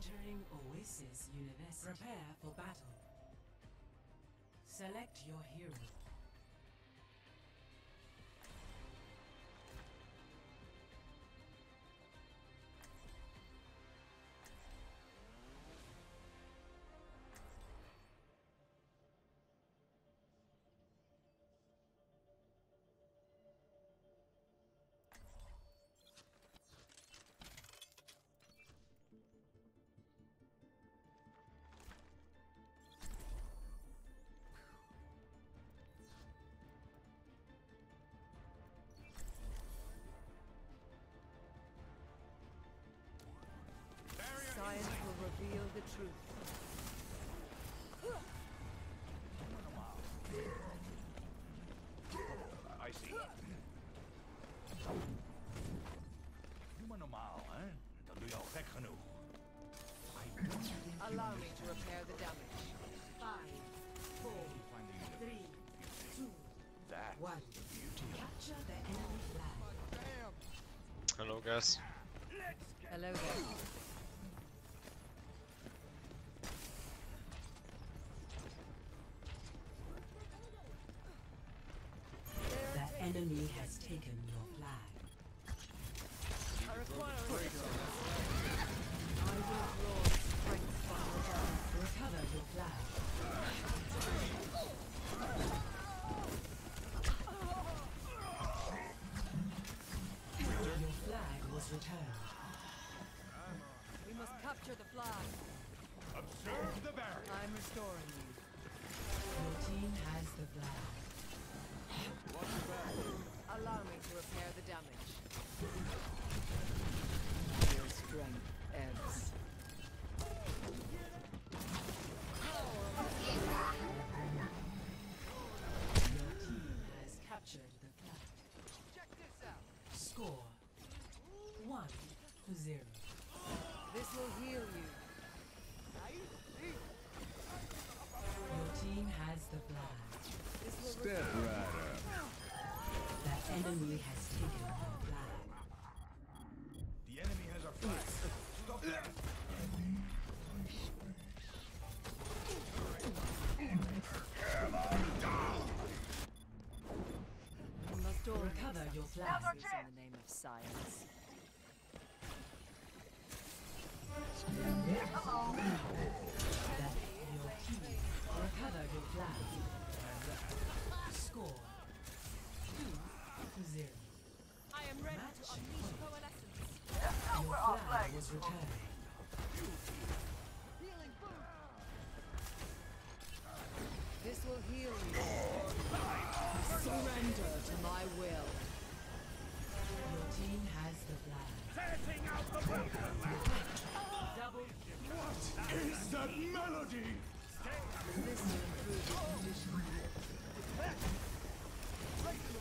Entering Oasis University. Prepare for battle. Select your hero. Allow me to repair the damage. Five, four, three, two, That one. Capture the enemy flag. Hello, guys. Hello there. The enemy has taken your was returned. We must capture the flag. Observe the barrier. I'm restoring you. Your team has the flag. Allow me to repair the damage. Your strength ebbs. Your team has captured the flag. Check this out. Score one to zero. This will heal you. Your team has the flag. Step right up. The enemy has taken your flag. The enemy has our flag. Stop that. We must all Recover your flag. In the name of science. Flag was returned. This will heal you. Surrender to my will. Your team has the flag. Setting out the Double Is that melody? This will improve your condition. What.